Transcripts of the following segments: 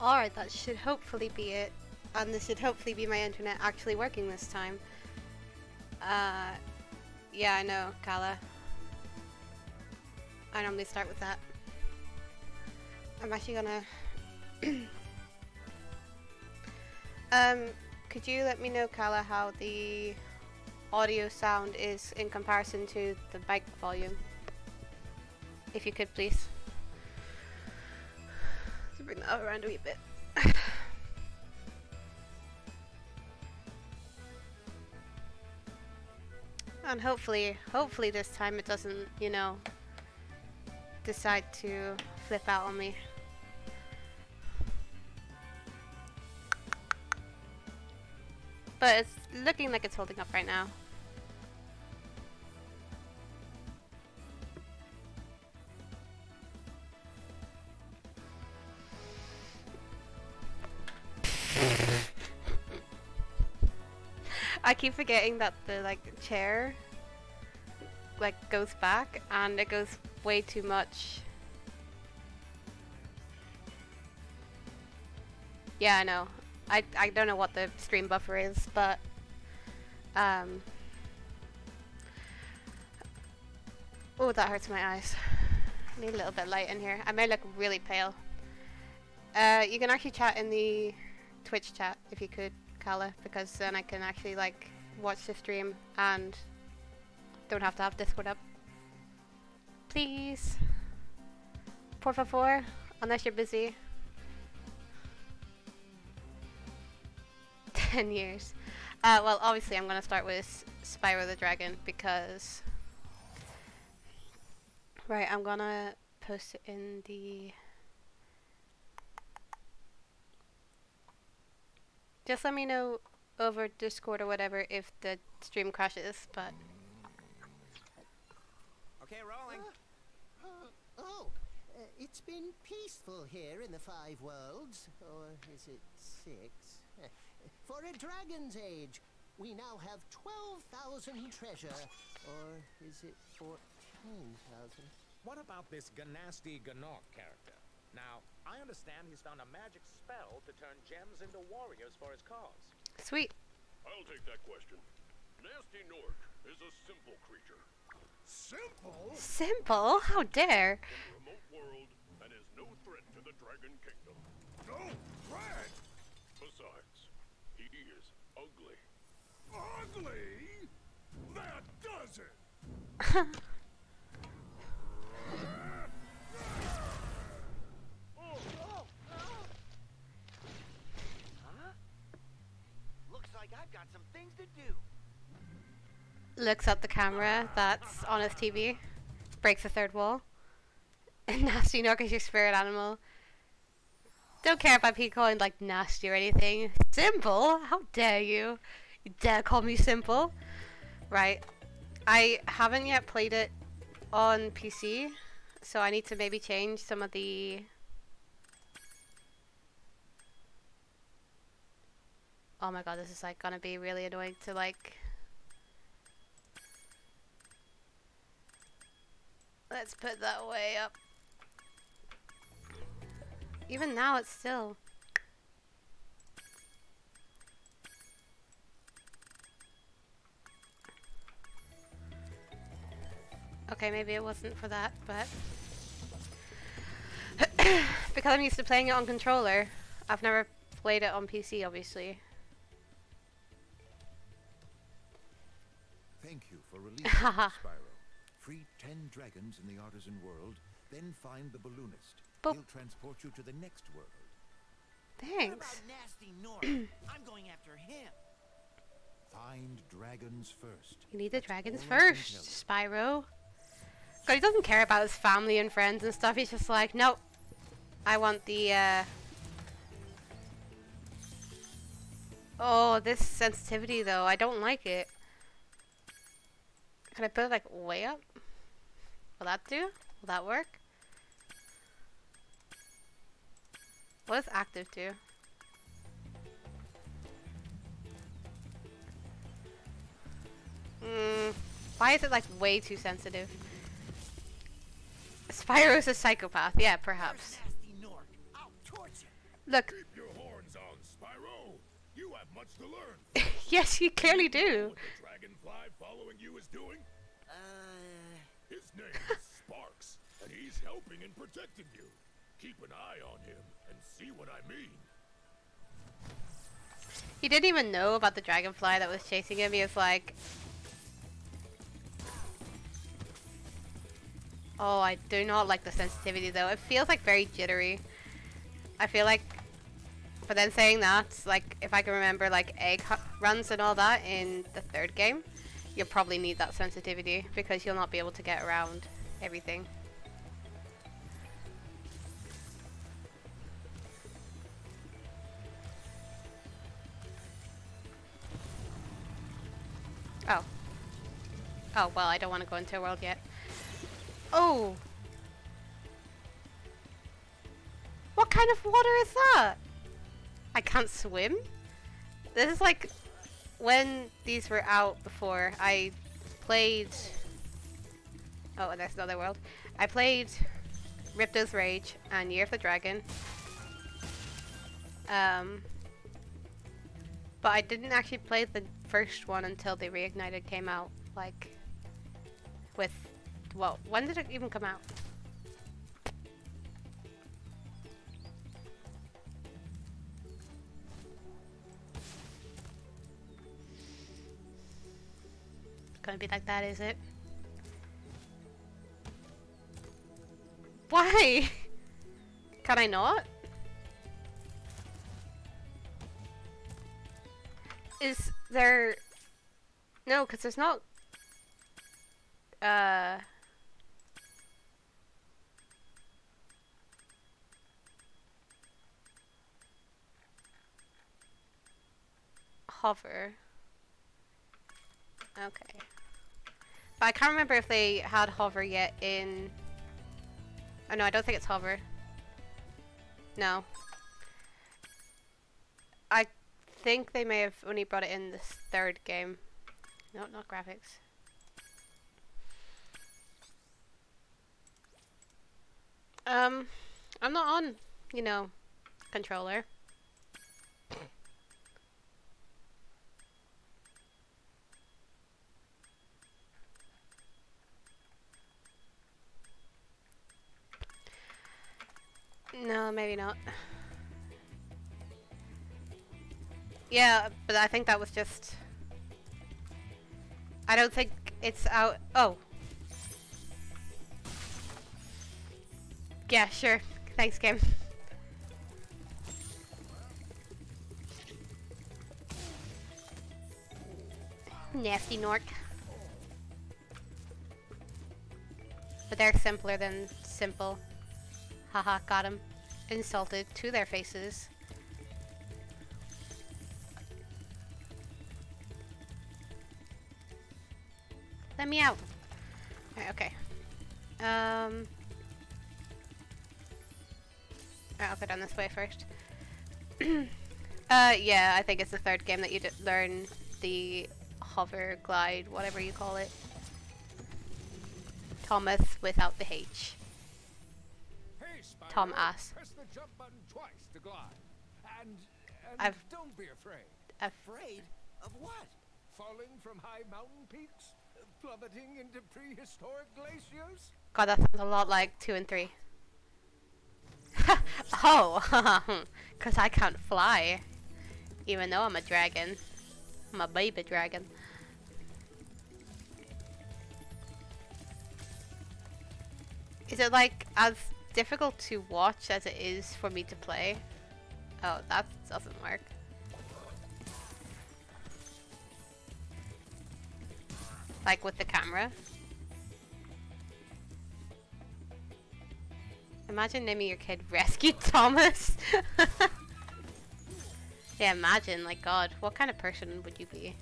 Or that should hopefully be it. And this should hopefully be my internet actually working this time. Uh, yeah, I know, Kala. I normally start with that. I'm actually gonna... um, could you let me know, Kala, how the audio sound is in comparison to the mic volume? If you could, please. Bring that around a wee bit. and hopefully, hopefully this time it doesn't, you know, decide to flip out on me. But it's looking like it's holding up right now. I keep forgetting that the like chair like goes back and it goes way too much. Yeah, I know. I, I don't know what the stream buffer is, but um Oh, that hurts my eyes. I need a little bit light in here. I may look really pale. Uh, you can actually chat in the Twitch chat if you could, Kala, because then I can actually like watch the stream and don't have to have Discord up. Please. Por favor, unless you're busy. 10 years. Uh, well, obviously I'm gonna start with Spyro the Dragon because... Right, I'm gonna post it in the... Just let me know over Discord or whatever if the stream crashes, but... Okay, rolling. Uh, uh, oh, uh, it's been peaceful here in the Five Worlds. Or is it six? For a dragon's age, we now have 12,000 treasure. Or is it 14,000? What about this Ganasty Ganok character? Now, I understand he's found a magic spell to turn gems into warriors for his cause. Sweet. I'll take that question. Gnasty Gnorc is a simple creature. Simple? Simple? How dare? In a remote world and is no threat to the Dragon Kingdom. No threat? Besides, he is ugly. Ugly? That does it! Huh? Looks like I've got some things to do. Looks at the camera that's on his TV. Breaks the third wall. Gnasty Gnorc is your spirit animal. Don't care if I be calling like nasty or anything. Simple? How dare you? You dare call me simple? Right. I haven't yet played it on PC, so I need to maybe change some of the Oh my god, this is like gonna be really annoying to like Let's put that way up. Even now it's still Okay, maybe it wasn't for that, but because I'm used to playing it on controller, I've never played it on PC, obviously. Thank you for releasing Spyro. Free ten dragons in the artisan world, then find the balloonist. Boop. He'll transport you to the next world. What Thanks. about Gnasty Gnorc? I'm going after him. Find dragons first. You need the That's dragons all first, Spyro. God, he doesn't care about his family and friends and stuff. He's just like, nope. I want the, uh... Oh, this sensitivity, though. I don't like it. Can I put it, like, way up? Will that do? Will that work? What does active do? Mm, why is it like way too sensitive? Spyro's a psychopath. Yeah, perhaps. Gnasty Gnorc. I'll torch him. Look, Keep your horns on, Spyro. You have much to learn. yes, you clearly do. what the dragonfly following you is doing? Uh, His name is Sparx, and he's helping and protecting you. Keep an eye on him and see what I mean. He didn't even know about the dragonfly that was chasing him. He was like, Oh, I do not like the sensitivity though. It feels like very jittery. I feel like, but then saying that, like if I can remember like egg runs and all that in the third game, you'll probably need that sensitivity because you'll not be able to get around everything. Oh. Oh, well, I don't want to go into a world yet. Oh! What kind of water is that? I can't swim? This is like when these were out before, I played. Oh, and there's another world. I played Ripto's Rage and Year of the Dragon. Um, but I didn't actually play the first one until the Reignited came out. Like, with. Well, when did it even come out? Gonna be like that, is it? Why? Can I not? Is there... No, because there's not... Uh... Hover. Okay. But I can't remember if they had hover yet in... Oh no, I don't think it's hover. No. I think they may have only brought it in this third game. No, not graphics. Um, I'm not on, you know, controller. No, maybe not. Yeah, but I think that was just... I don't think it's out... Oh. Yeah, sure. Thanks, game. Gnasty Gnorc. But they're simpler than simple. Haha, got him. Insulted to their faces. Let me out. Okay. Um. I'll go down this way first. uh, yeah, I think it's the third game that you learn the hover, glide, whatever you call it. Thomas without the H. Tom ass. Press the jump button twice to glide. And, and I've- don't be afraid. afraid of what? Falling from high mountain peaks? Plummeting into prehistoric glaciers? God, that sounds a lot like two and three. oh, because I can't fly. Even though I'm a dragon. I'm a baby dragon. Is it like as difficult to watch as it is for me to play? Oh, that doesn't work. Like with the camera? Imagine naming your kid Rescue Thomas. yeah, imagine, like God, what kind of person would you be?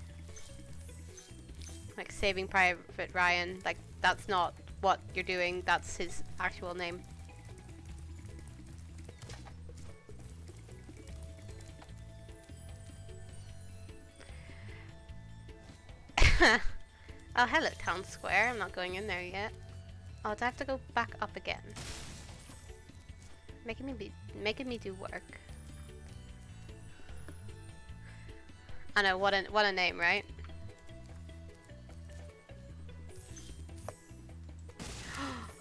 Like Saving Private Ryan, like that's not what you're doing, that's his actual name. oh, hello, town square. I'm not going in there yet. Oh, do I have to go back up again? Making me be making me do work. I know what a what a name, right?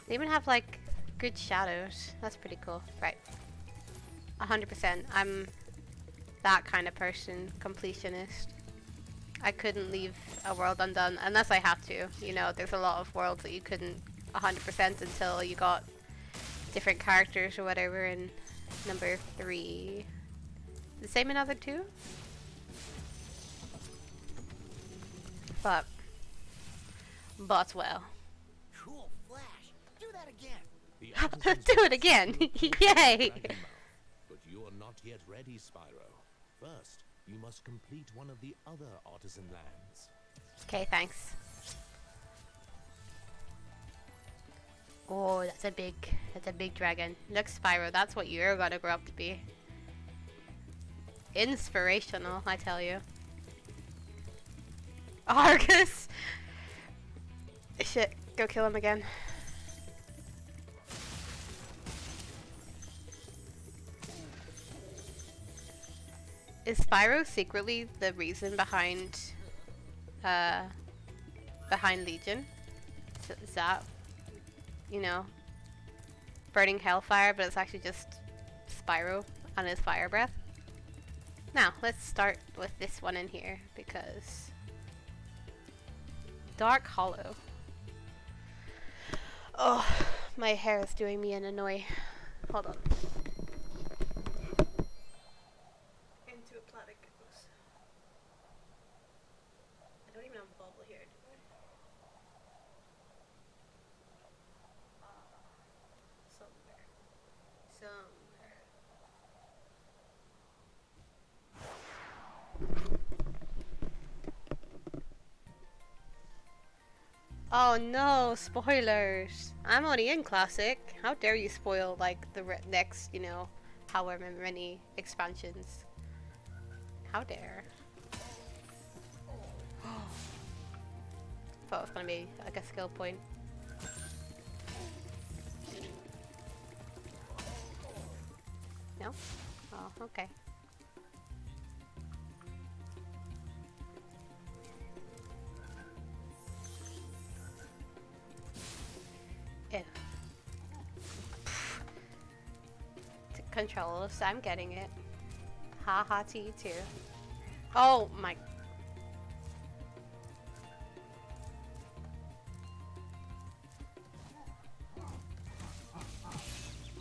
they even have like good shadows. That's pretty cool. Right. 100%. I'm that kind of person, completionist. I couldn't leave a world undone unless I have to. You know, there's a lot of worlds that you couldn't 100% until you got different characters or whatever in number three. The same in other two? But, but well. Cool flash. Do that again. Do it again. Yay. But you are not yet ready, Spyro. First, you must complete one of the other artisan lands. Okay, thanks. Oh, that's a big, that's a big dragon. Look, Spyro, that's what you're gonna grow up to be. Inspirational, I tell you. Argus! Shit, go kill him again. Is Spyro secretly the reason behind, uh, behind Legion? Is- that, you know, burning hellfire, but it's actually just Spyro on his fire breath? Now, let's start with this one in here, because... Dark Hollow. Oh, my hair is doing me an annoy. Hold on. Into a platypus. I don't even have a bubble here, do I? somewhere. Somewhere. Oh no, spoilers! I'm only in Classic. How dare you spoil, like, the next, you know, however many expansions. How dare. Thought it was gonna be, like, a skill point. No? Oh, okay. Controls, I'm getting it. Ha ha to you too. Oh my.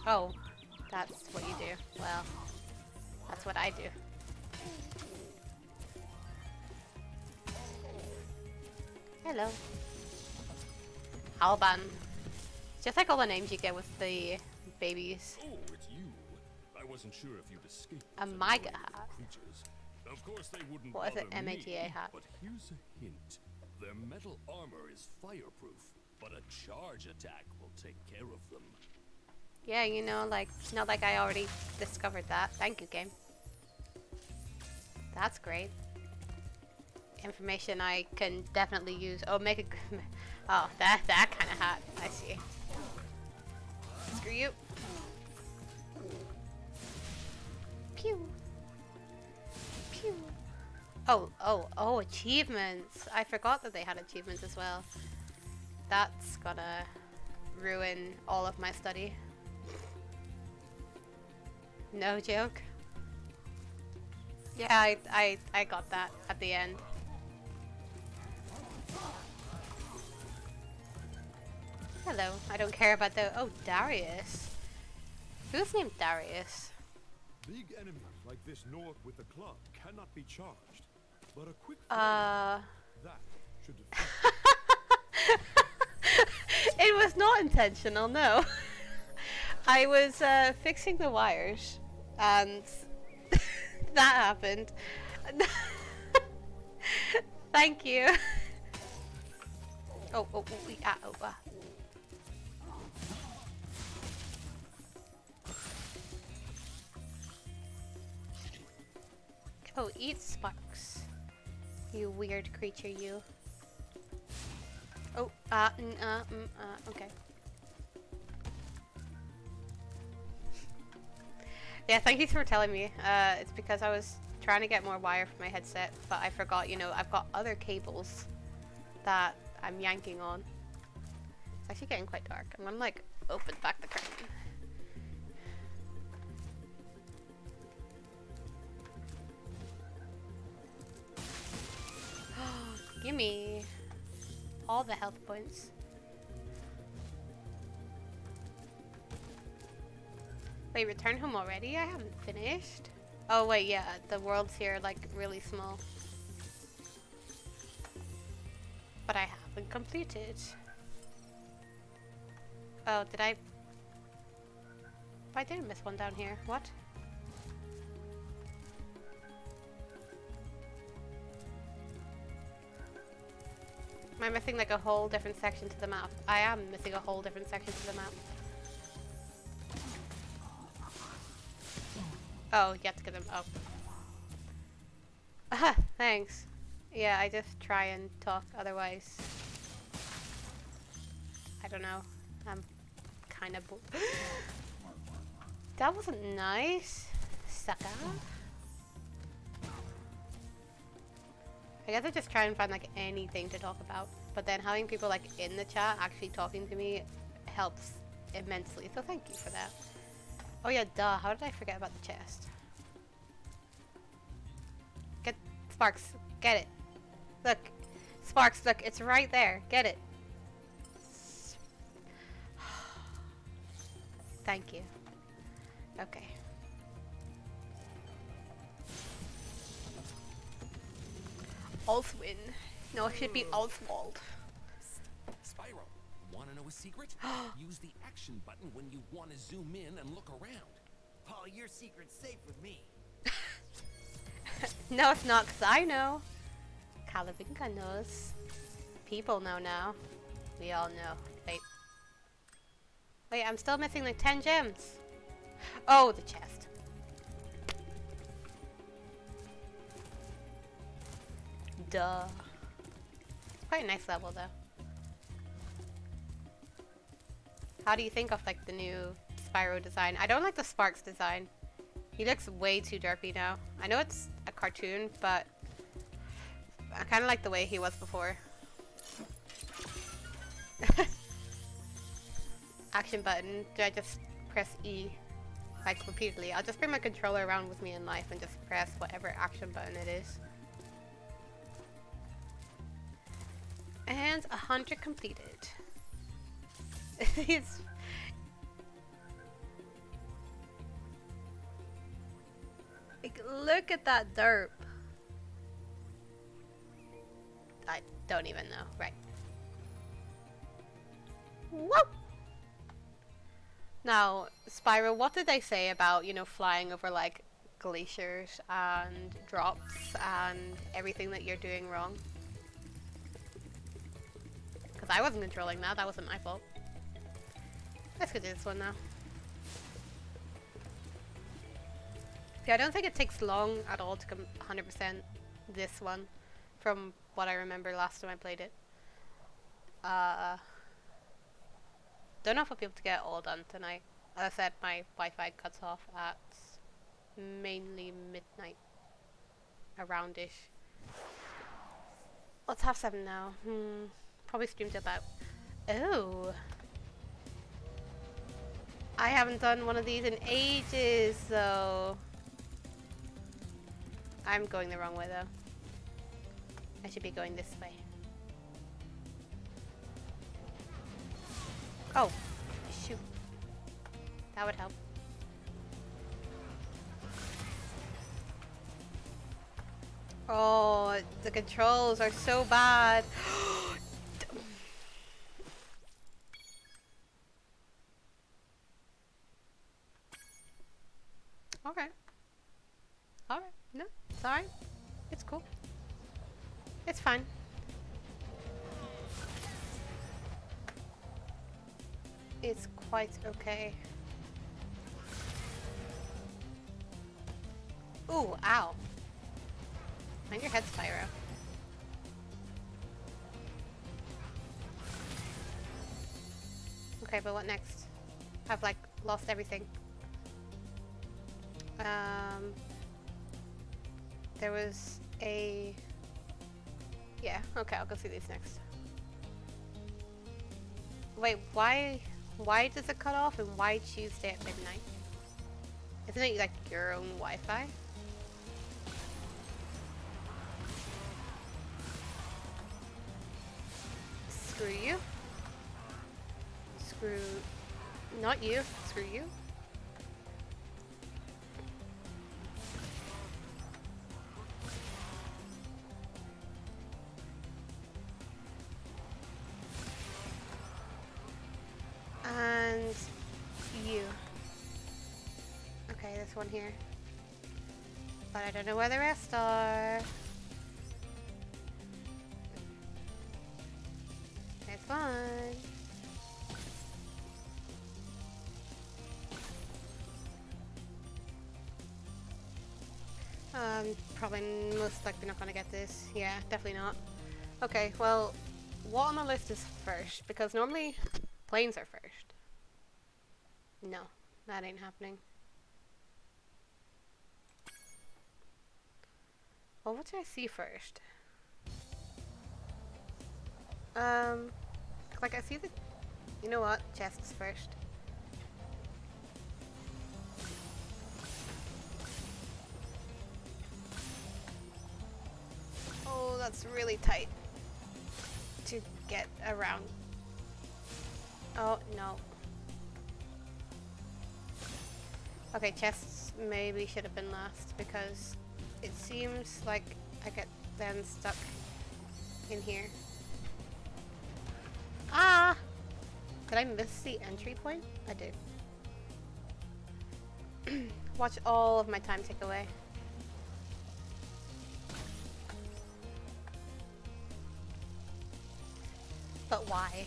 Oh, that's what you do. Well, that's what I do. Hello. Alban. Just like all the names you get with the babies. Wasn't sure if you'd escaped. A MAGA hat. Creatures. Of course, they wouldn't What is me, MAGA hat. But here's a hint: their metal armor is fireproof, but a charge attack will take care of them. Yeah, you know, like, not like I already discovered that. Thank you, game. That's great. Information I can definitely use. Oh, make a... Oh, that that kind of hat. I see. Screw you. Pew. Pew. Oh, oh, oh, achievements. I forgot that they had achievements as well. That's gonna ruin all of my study. No joke. Yeah, I, I, I got that at the end. Hello, I don't care about the- oh, Darius. Who's named Darius? Big enemies like this Gnorc with the club cannot be charged. But a quick Uh... that should it was not intentional, no. I was uh, fixing the wires, and that happened. Thank you. Oh, oh, oh, we- ah, oh, ah. Oh, eat sparks. You weird creature, you. Oh, uh, mm, uh, mm, uh, okay. Yeah, thank you for telling me. Uh, it's because I was trying to get more wire for my headset, but I forgot, you know, I've got other cables that I'm yanking on. It's actually getting quite dark. I'm gonna like open back the curtain. Gimme all the health points. Wait, return home already? I haven't finished. Oh wait, yeah, the world's here like really small. But I haven't completed. Oh, did I? I didn't miss one down here. What? Am I missing like a whole different section to the map? I am missing a whole different section to the map. Oh, you have to get them. up. Ah, thanks. Yeah, I just try and talk otherwise. I don't know. I'm kind of That wasn't nice. Sucker. I guess I just try and find like anything to talk about. But then having people like in the chat actually talking to me helps immensely. So thank you for that. Oh yeah, duh. How did I forget about the chest? Get Sparx. Get it. Look. Sparx, look. It's right there. Get it. Thank you. Okay. Oswin. No, it should be Oswald. Spyro, want to know a secret? Use the action button when you want to zoom in and look around. Paul, your secret's safe with me. no, it's not, because I know. Kalavinka knows. People know now. We all know. Wait. Wait, I'm still missing like 10 gems. Oh, the chest. Duh. It's quite a nice level though. How do you think of like the new Spyro design? I don't like the Sparx design. He looks way too derpy now. I know it's a cartoon, but I kind of like the way he was before. Action button. Do I just press E? Like repeatedly. I'll just bring my controller around with me in life and just press whatever action button it is. Hundred completed. it's like, look at that derp. I don't even know. Right. Whoa! Now, Spyro, what did they say about, you know, flying over, like, glaciers and drops and everything that you're doing wrong? Because I wasn't controlling that, that wasn't my fault. Let's go do this one now. See, I don't think it takes long at all to come 100% this one from what I remember last time I played it. Uh, don't know if I'll be able to get it all done tonight. As I said, my Wi-Fi cuts off at mainly midnight, around-ish. Let's have seven now. Hmm, probably streamed about... Oh! I haven't done one of these in ages, though. I'm going the wrong way, though. I should be going this way. Oh, shoot. That would help. Oh, the controls are so bad. Oh, It's okay. Ooh, ow. Mind your head, Spyro. Okay, but what next? I've like lost everything. Um, there was a... Yeah, okay, I'll go see these next. Wait, why... Why does it cut off and why Tuesday at midnight? Isn't it like your own Wi-Fi? Screw you. Screw... Not you. Screw you. Don't know where the rest are. It's fine. Um, probably most likely not gonna get this. Yeah, definitely not. Okay, well, what on the list is first? Because normally planes are first. No, that ain't happening. Well, what do I see first? Um, like I see the, you know what, chests first. Oh, that's really tight to get around. Oh, no. Okay, chests maybe should have been last because it seems like I get then stuck in here. Ah! Did I miss the entry point? I did. Watch all of my time take away. But why?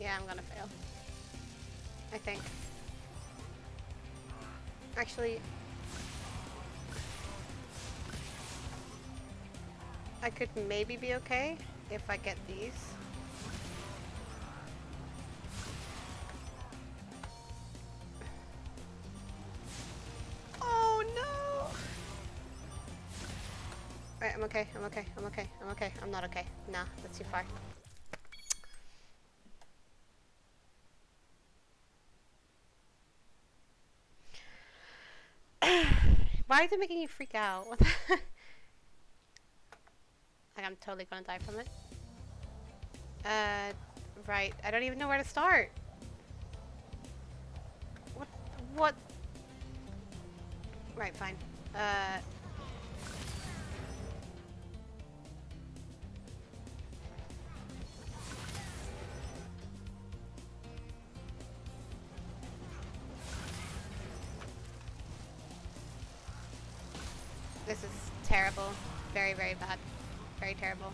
Yeah, I'm gonna fail. I think. Actually, I could maybe be okay if I get these. Oh no! Alright, I'm okay, I'm okay, I'm okay, I'm okay, I'm not okay. Nah, that's too far. Why is it making you freak out? Like I'm totally gonna die from it. Uh, right. I don't even know where to start. What? What? Right, fine. Uh... terrible. Very, very bad. Very terrible.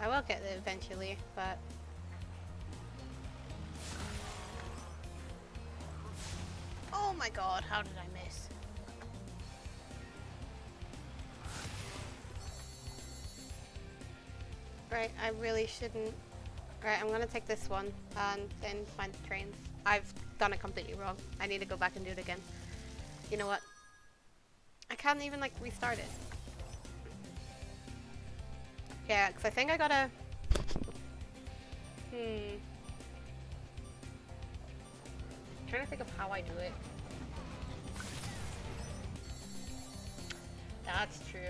I will get it eventually, but... Oh my god, how did I miss? Right, I really shouldn't... Right, I'm gonna take this one and then find the trains. I've done it completely wrong. I need to go back and do it again. You know what? I can't even like restart it. Yeah, because I think I gotta... Hmm. I'm trying to think of how I do it. That's true.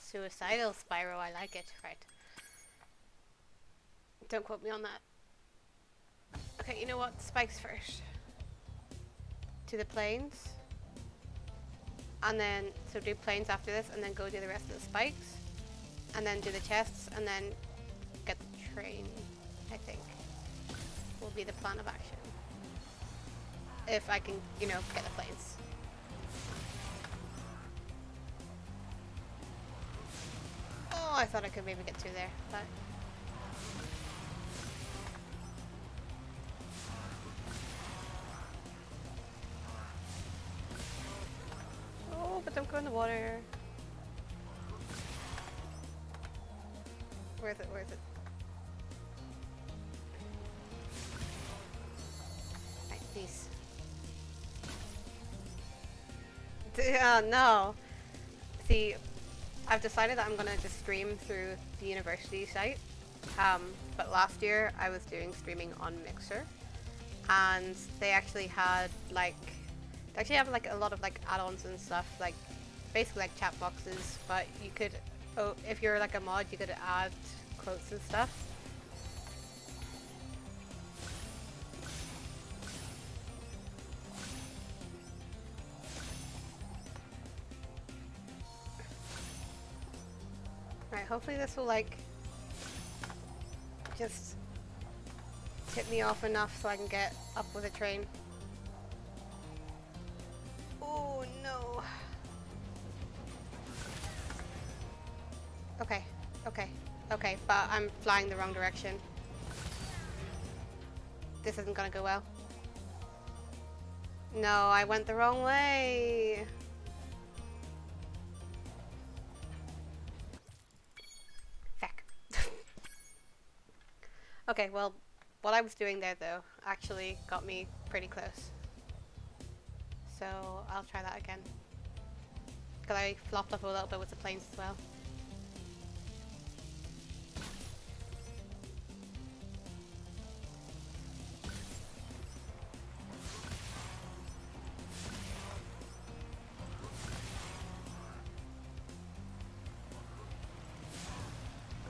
Suicidal Spyro, I like it. Right. Don't quote me on that. Okay, you know what? Spikes first. To the planes. And then, so do planes after this, and then go do the rest of the spikes. And then do the chests, and then get the train, I think. Will be the plan of action. If I can, you know, get the planes. Oh, I thought I could maybe get through there, but... don't go in the water. Where is it? Where is it? Right, peace. Oh no. See, I've decided that I'm gonna just stream through the university site. Um, but last year I was doing streaming on Mixer, and they actually had like, they actually have like a lot of like add-ons and stuff, like basically like chat boxes. But you could, oh, if you're like a mod, you could add quotes and stuff. Right, hopefully this will like just tip me off enough so I can get up with a train. No. Okay, okay, okay, but I'm flying the wrong direction. This isn't gonna go well. No, I went the wrong way. Feck. okay, well, what I was doing there though actually got me pretty close. So I'll try that again. Because I flopped up a little bit with the planes as well.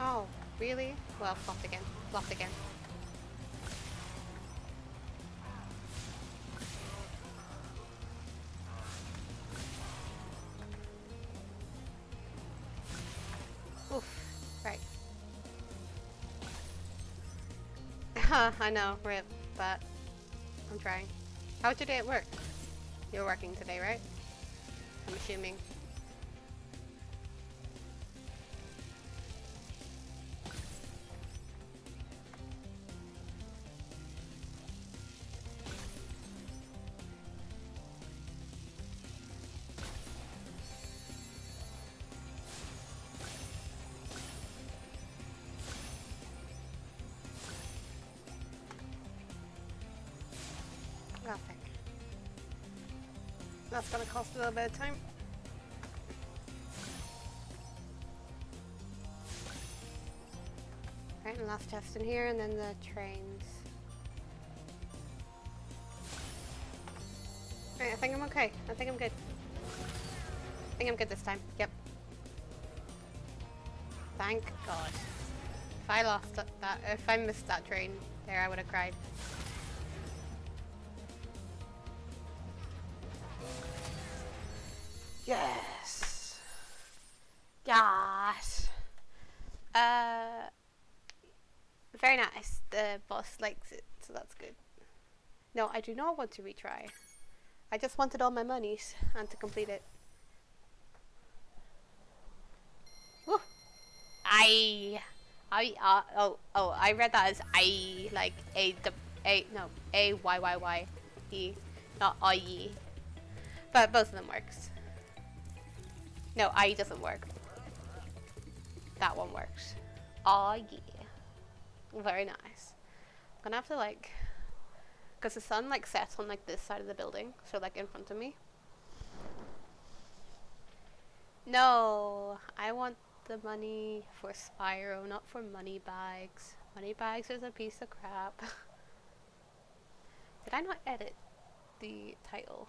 Oh, really? Well, flopped again. Flopped again. I know, rip, but I'm trying. How was your day at work? You're working today, right? I'm assuming. Little bit of time. Right, and last test in here, and then the trains. Right, I think I'm okay. I think I'm good. I think I'm good this time. Yep. Thank God. If I lost that, that if I missed that train there, I would have cried. Yes. Yes. Uh, very nice. The boss likes it, so that's good. No, I do not want to retry. I just wanted all my monies and to complete it. Woo! I, I, uh, oh, oh, I read that as I, like a, d- a, no, a y y y e, not I e. But both of them works. No, I doesn't work. That one works. Oh yeah. Very nice. I'm gonna have to like, cause the sun like sets on like this side of the building, so like in front of me. No, I want the money for Spyro, not for Moneybags. Money bags is a piece of crap. Did I not edit the title?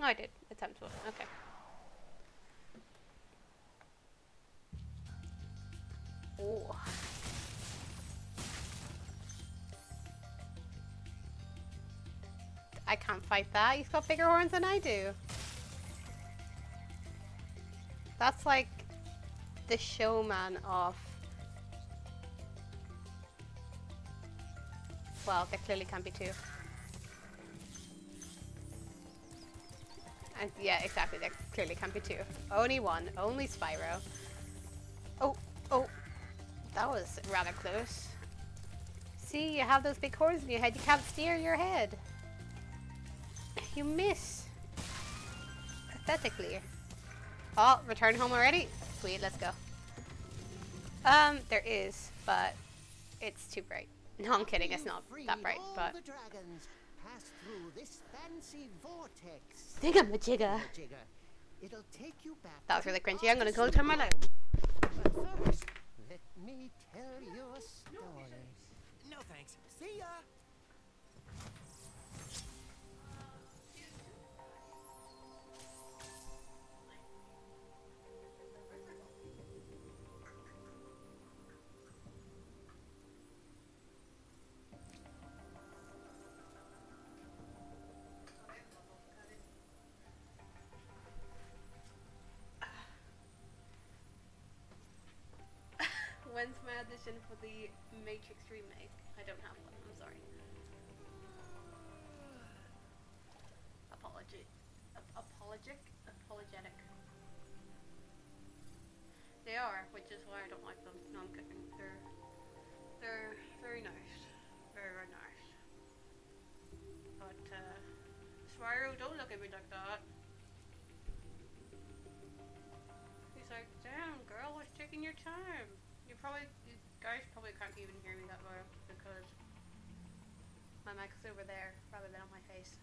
Oh, I did. Attempt one. Okay. Oh. I can't fight that. He's got bigger horns than I do. That's like the showman of... Well, there clearly can be two. And yeah, exactly. There clearly can't be two. Only one. Only Spyro. Oh, oh. That was rather close. See, you have those big horns in your head. You can't steer your head. You miss. Pathetically. Oh, return home already? Sweet, let's go. Um, there is, but it's too bright. No, I'm kidding. It's not that bright, but pass through this fancy vortex. thingamajigga. Jigger. It'll take you back. That was really the cringy. I'm gonna go artisan turn my light. home. But first, let me tell you a story. No thanks. See ya. For the Matrix remake? I don't have one. I'm sorry. Apology. Ap- apologic? Apologetic. They are, which is why I don't like them. No, I'm kidding. They're they're very nice. Very very nice. But uh Spyro, don't look at me like that. He's like, damn girl, what's taking your time? You're probably guys probably can't even hear me that well because my mic is over there rather than on my face.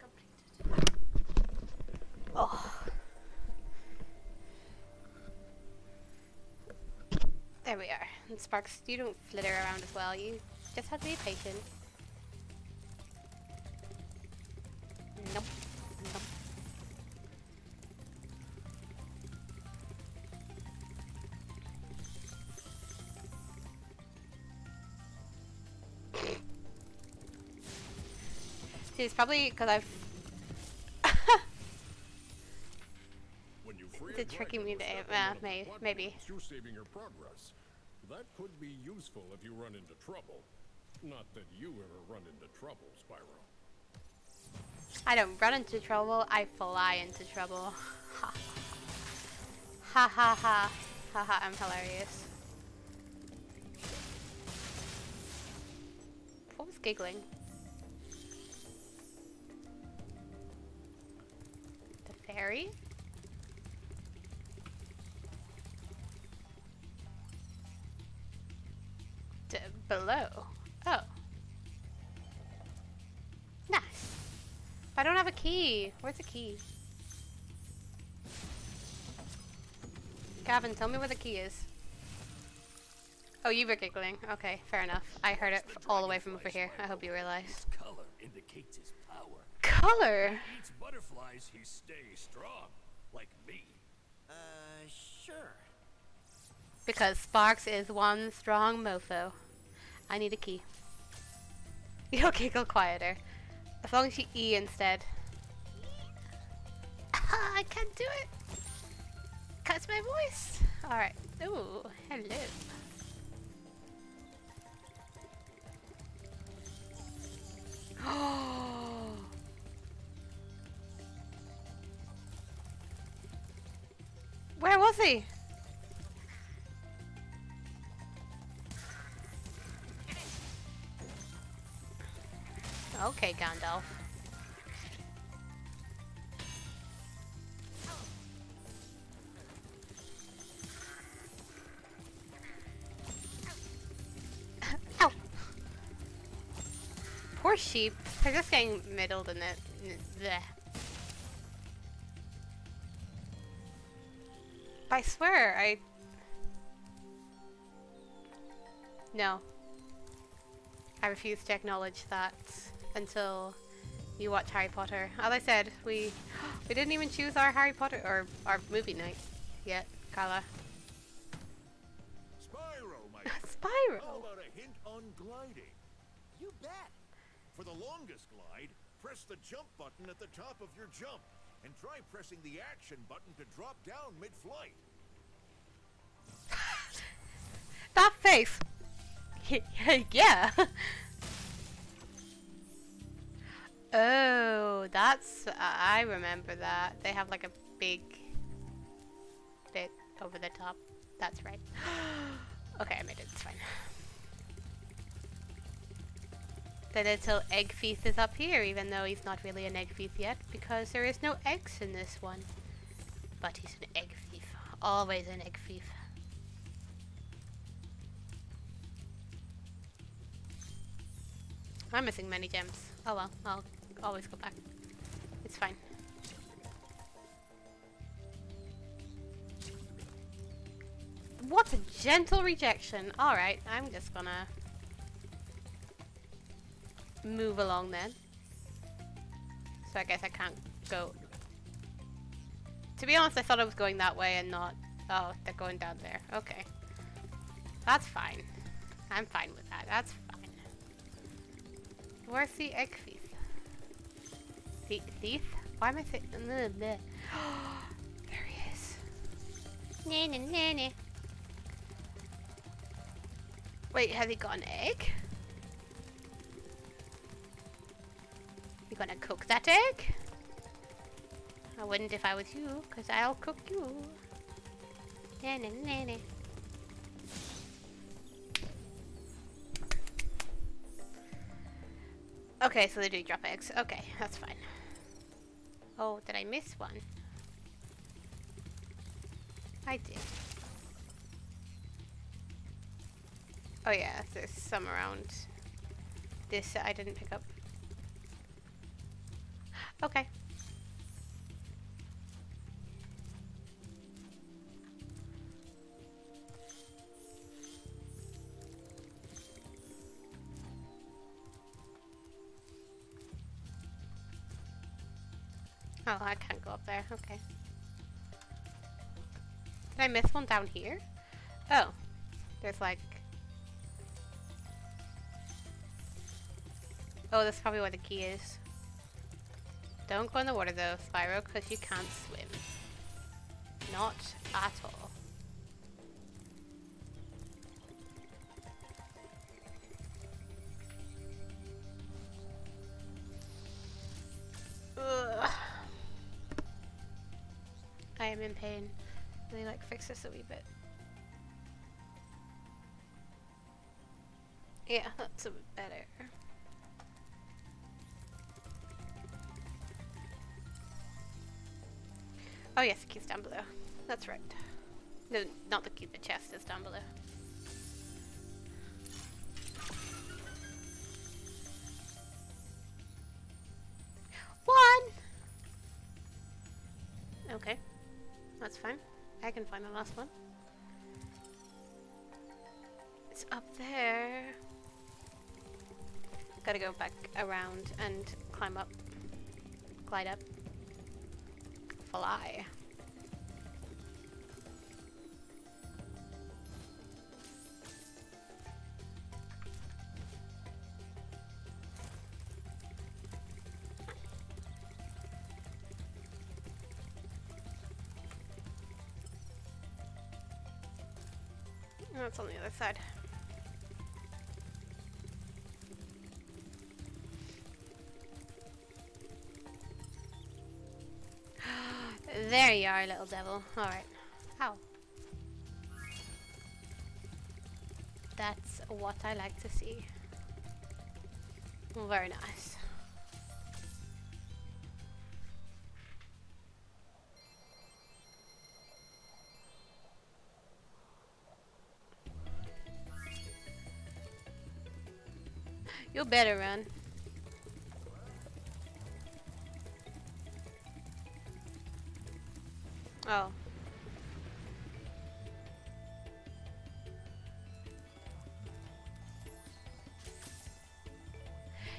Completed. Oh. There we are. And Sparx, you don't flitter around as well. You just have to be patient. It's probably because I've. When you free It's tricking me to- little may- maybe. You're saving your progress. That could be useful if you run into trouble. Not that you ever run into trouble, Spyro. I don't run into trouble, I fly into trouble. Ha ha ha ha. Ha ha, I'm hilarious. What was giggling? The fairy? D- below. Oh. Nice. I don't have a key. Where's the key? Gavin, tell me where the key is. Oh, you were giggling. Okay, fair enough. I heard it all the way from over here. I hope you realize. Color indicates his power. Color! Eats butterflies, he stays strong. Like me. Uh, sure. Because Sparx is one strong mofo. I need a key. You'll giggle quieter. As long as you E instead. Ah, I can't do it! Cuts my voice! Alright. Ooh, hello. Where he? Okay, Gandalf. Ow! Poor sheep. They're just getting middled in it. n- I swear, I... No. I refuse to acknowledge that until you watch Harry Potter. As I said, we we didn't even choose our Harry Potter or our movie night yet, Carla. Spyro, my friend. How about a hint on gliding? You bet. For the longest glide, press the jump button at the top of your jump, and try pressing the action button to drop down mid-flight. That face. yeah. oh, that's I remember that. They have like a big bit over the top. That's right. okay, I made it. It's fine. The little egg thief is up here, even though he's not really an egg thief yet, because there is no eggs in this one. But he's an egg thief. Always an egg thief. I'm missing many gems. Oh well, I'll always go back. It's fine. What a gentle rejection. Alright, I'm just gonna move along then. So I guess I can't go. To be honest, I thought I was going that way and not... Oh, they're going down there. Okay. That's fine. I'm fine with that. That's. Where's the egg thief? The thief? Why am I saying... there he is. Nanny, nanny. Wait, has he got an egg? You gonna cook that egg? I wouldn't if I was you, because I'll cook you. Nanny, nanny. Okay, so they do drop eggs. Okay, that's fine. Oh, did I miss one? I did. Oh yeah, there's some around this I didn't pick up. Okay. Oh, I can't go up there. Okay. Did I miss one down here? Oh. There's like... Oh, that's probably where the key is. Don't go in the water though, Spyro, because you can't swim. Not at all. This a wee bit. Yeah, that's a bit better. Oh yes, the key's down below. That's right. No, not the key, the chest is down below. Last one. It's up there. Gotta go back around and climb up. Glide up. Fly. That's on the other side. there you are, little devil. Alright. Ow. That's what I like to see. Very nice. Better run. Oh.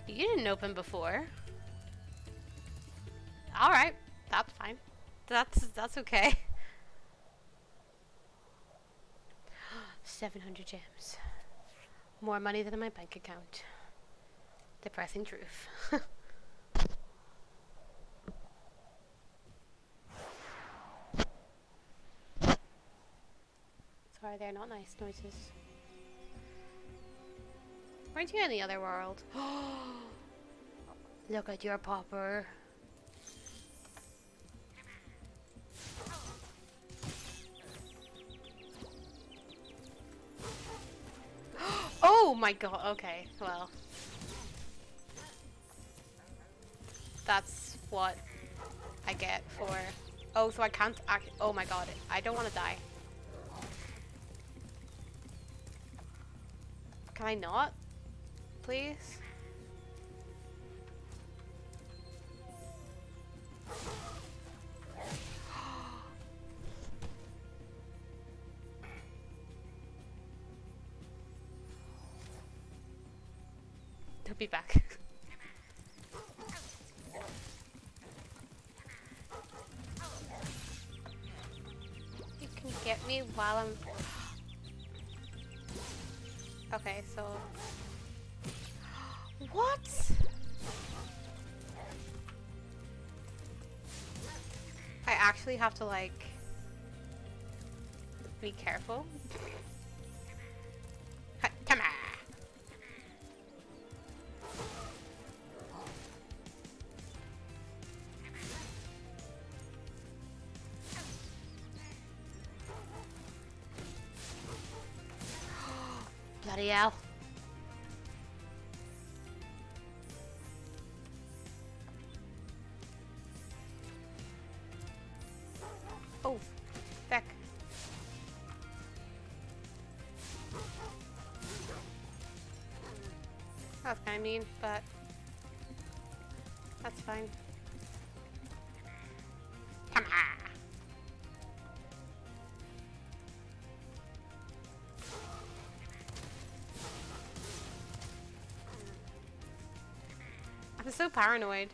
You didn't open before. Alright, that's fine. That's that's okay. 700 gems. More money than in my bank account depressing truth. Sorry, they're not nice noises. Aren't you in the other world? Look at your popper. oh my god, okay, well. That's what I get for... Oh, so I can't act- Oh my god, I don't want to die. Can I not? Please? He'll be back. Okay, so... What? I actually have to like... Be careful. Mean, but that's fine. Come on. I'm so paranoid.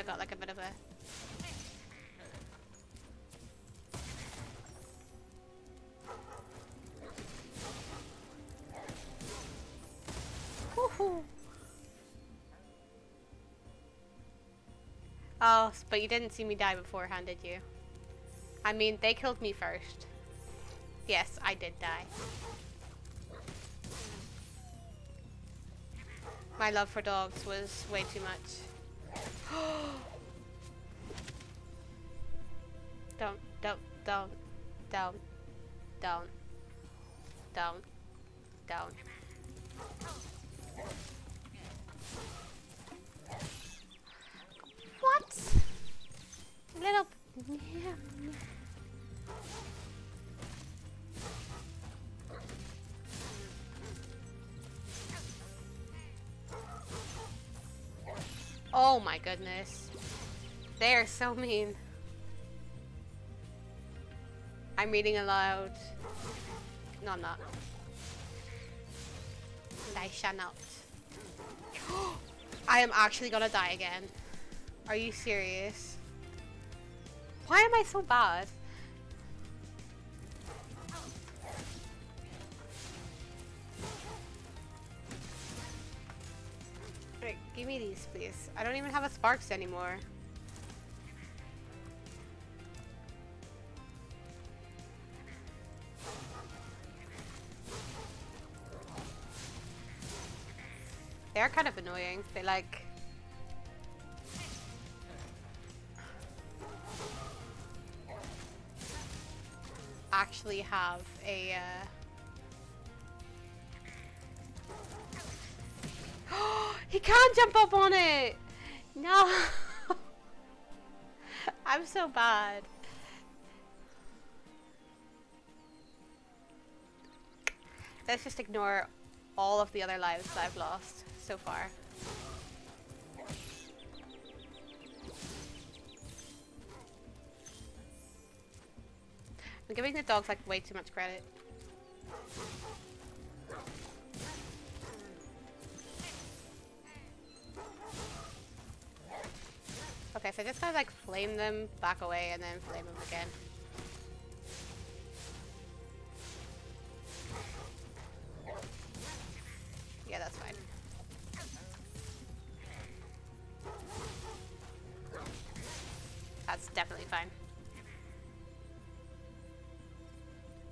I got like a bit of a Oh, but you didn't see me die beforehand, did you? I mean, they killed me first. Yes, I did die. My love for dogs was way too much. don't, don't, don't, don't, don't, don't, don't. What? Little. Oh my goodness. They are so mean. I'm reading aloud. No, I'm not. And I shall not. I am actually gonna die again. Are you serious? Why am I so bad? Please. I don't even have a Sparx anymore. They're kind of annoying. They like actually have a uh... he can't jump up on it. No. I'm so bad. Let's just ignore all of the other lives that I've lost so far. I'm giving the dogs like way too much credit. Okay, so I just of like flame them back away and then flame them again. Yeah, that's fine. That's definitely fine.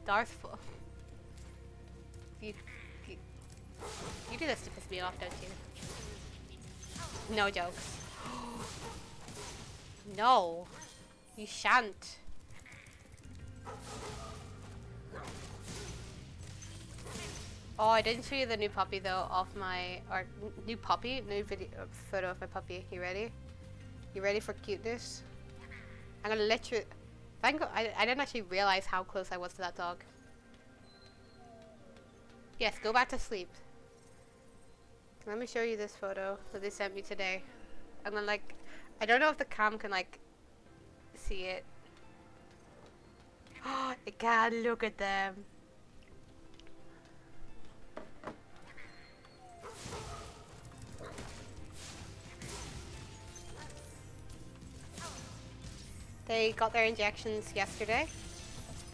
Darth Full. You You do this to piss me off, don't you? No jokes. No. You shan't. Oh, I didn't show you the new puppy though off my or new puppy, new video uh, photo of my puppy. You ready? You ready for cuteness? I'm gonna let you. I, I, I didn't actually realize how close I was to that dog. Yes, go back to sleep. Let me show you this photo that they sent me today. I'm gonna like, I don't know if the cam can like see it. Oh, it can. Look at them. They got their injections yesterday,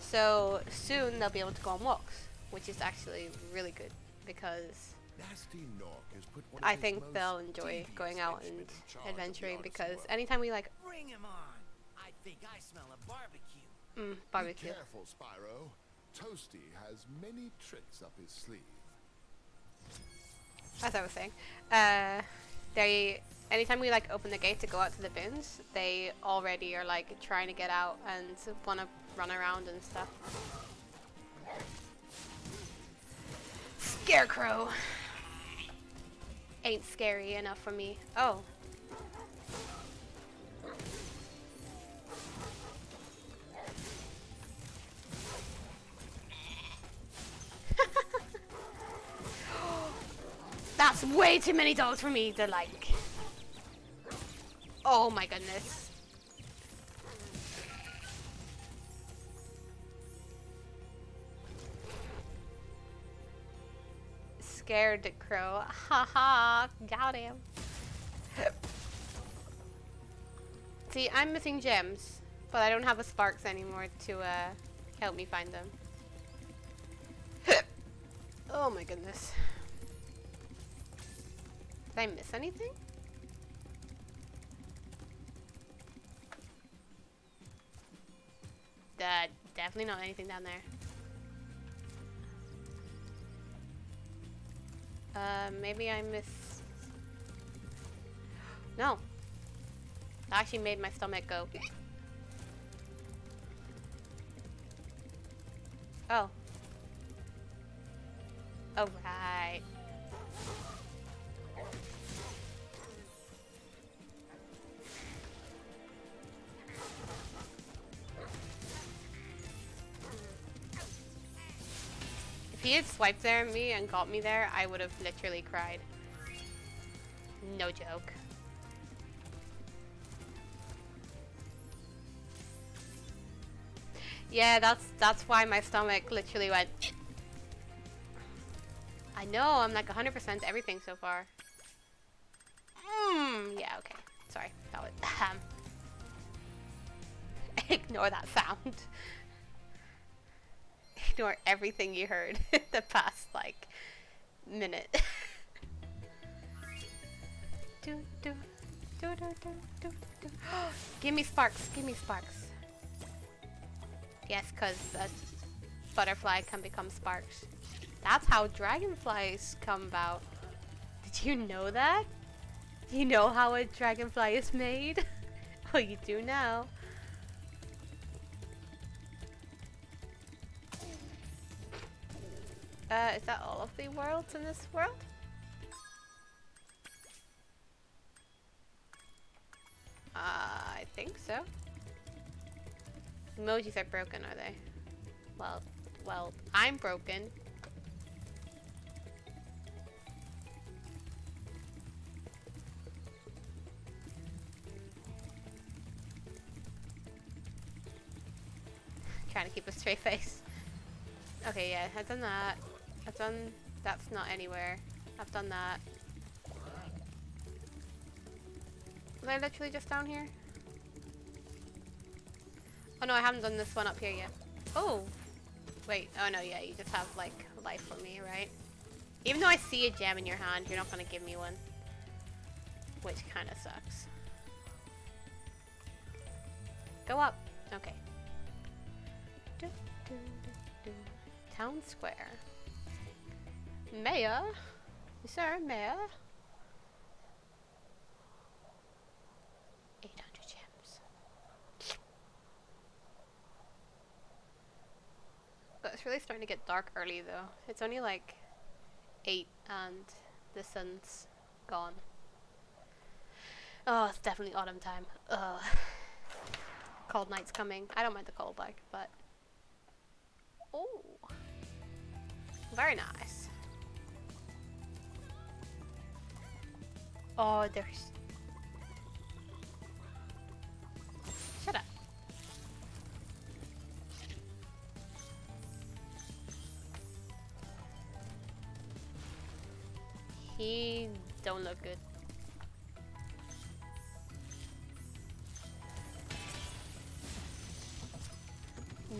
so soon they'll be able to go on walks, which is actually really good because Gnasty Gnorc has put one I think they'll enjoy going out and in charge of the adventuring because anytime we like Bring him on. I think I smell a barbecue. mm, barbecue, Be careful, Spyro. Toasty has many tricks up his sleeve. as I was saying, uh, they anytime we like open the gate to go out to the bins, they already are like trying to get out and want to run around and stuff. Scarecrow ain't scary enough for me. Oh. That's way too many dogs for me to like. Oh my goodness. Scared crow. Ha ha. Got him. See, I'm missing gems, but I don't have a Sparx anymore to uh, help me find them. oh my goodness. Did I miss anything? Uh, definitely not anything down there. Uh, maybe I miss... No. That actually made my stomach go. Oh. Oh, swiped there me and got me there, I would have literally cried. No joke. Yeah, that's that's why my stomach literally went. I know, I'm like 100% everything so far. Hmm, yeah, okay. Sorry, that was, ignore that sound. Ignore everything you heard the past, like, minute. do, do, do, do, do, do, do. give me Sparx, give me Sparx. Yes, because a butterfly can become Sparx. That's how dragonflies come about. Did you know that? Do you know how a dragonfly is made? well, you do now. Uh, is that all of the worlds in this world? Uh, I think so. Emojis are broken, are they? Well, well, I'm broken. Trying to keep a straight face. Okay, yeah, I've done that. I've done... That's not anywhere. I've done that. Was I literally just down here? Oh no, I haven't done this one up here yet. Oh! Wait, oh no, yeah, you just have, like, life for me, right? Even though I see a gem in your hand, you're not gonna give me one. Which kinda sucks. Go up. Okay. Town Square. Maya? Is there a mayor? 800 gems. But it's really starting to get dark early though. It's only like 8 and the sun's gone. Oh, it's definitely autumn time. Ugh. Cold night's coming. I don't mind the cold like, but... Oh! Very nice. Oh, there's... Shut up. He don't look good.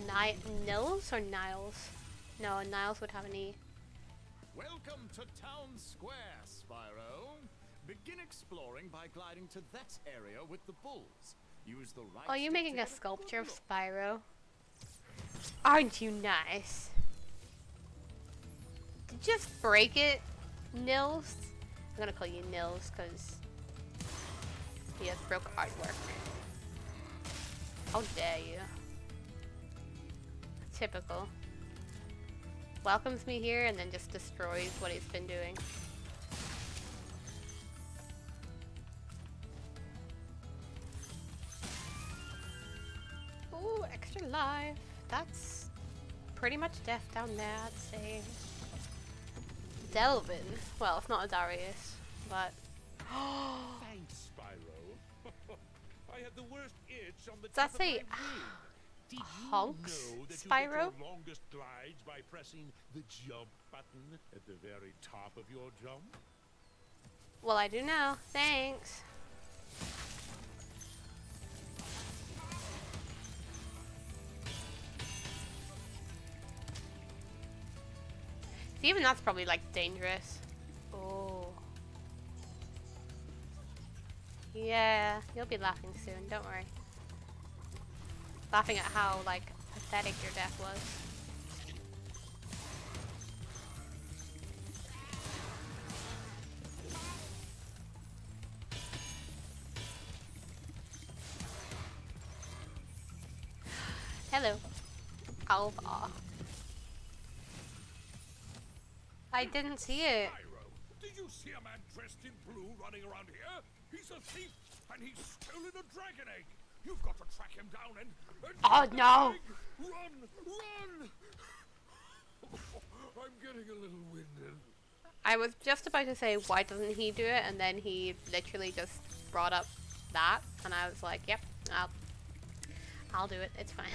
Ni Nils or Niles? No, Niles would have an E. Welcome to Town Square, Spyro. Begin exploring by gliding to that area with the bulls. Use the right Oh, you making a sculpture of. Spyro? Aren't you nice? Did you just break it, Nils? I'm gonna call you Nils because he has broke artwork. How dare you? Typical. Welcomes me here and then just destroys what he's been doing. Ooh, extra life. That's pretty much death down there, I'd say. Delvin. Well, it's not a Darius, but. Thanks, Spyro. I had the worst itch on the Does that say. Honks, Spyro? you get your longest glides by pressing the jump button at the very top of your jump? Well, I do now. Thanks. See, even that's probably like dangerous. Oh. Yeah, you'll be laughing soon. Don't worry. Laughing at how like pathetic your death was. Hello. Alvar. I didn't see it. Spyro, did you see a man dressed in blue running around here? He's a thief, and he's stolen a dragon egg. You've got to track him down and. and Oh, no. Run, run! I'm getting a little winded. I was just about to say, why doesn't he do it? And then he literally just brought up that, and I was like, yep, I'll, I'll do it. It's fine.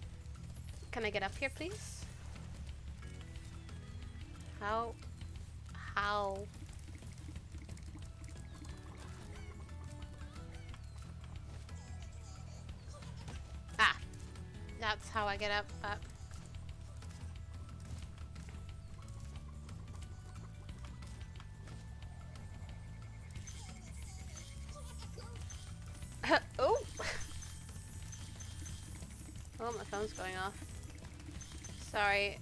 Can I get up here, please? How? How? Ah, that's how I get up. Up. oh! Oh, my phone's going off. Sorry.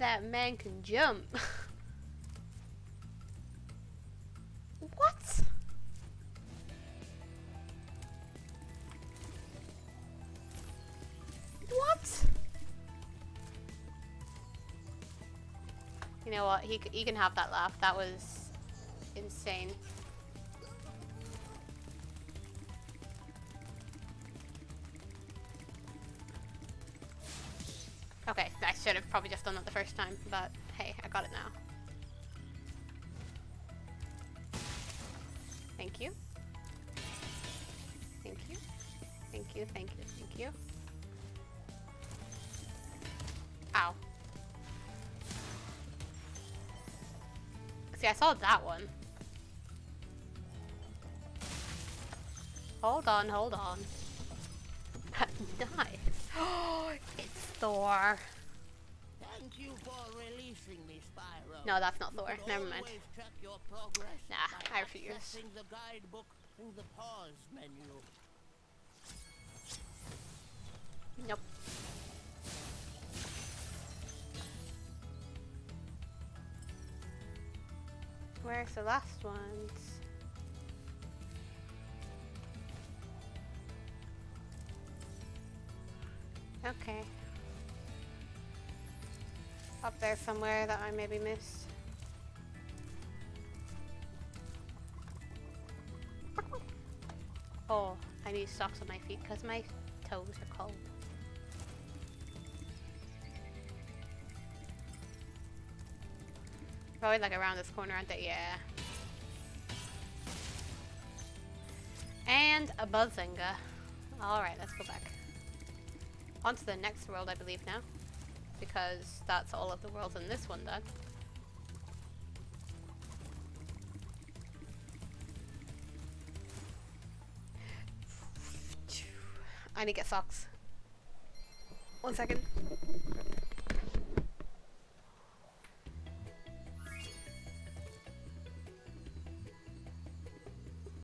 That man can jump. what? What? You know what? He, he can have that laugh. That was insane. Probably just done that the first time, but hey, I got it now. Thank you. Thank you. Thank you, thank you, thank you. Ow. See, I saw that one. Hold on, hold on. nice. it's Thor. Me, Spyro. No, that's not Thor. Never mind. check your progress Nah, I refuse. the guidebook through the pause menu. Nope. Where's the last ones? Okay. There somewhere that I maybe missed. Oh, I need socks on my feet because my toes are cold. Probably like around this corner, aren't they? Yeah. And a Buzzinga. Alright, let's go back. On to the next world, I believe now. Because that's all of the worlds in this one done. I need to get socks. One second.